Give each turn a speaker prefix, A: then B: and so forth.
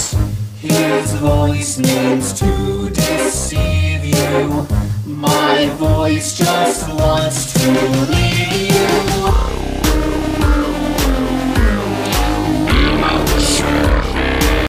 A: voice. His voice means to deceive you. My voice just wants to leave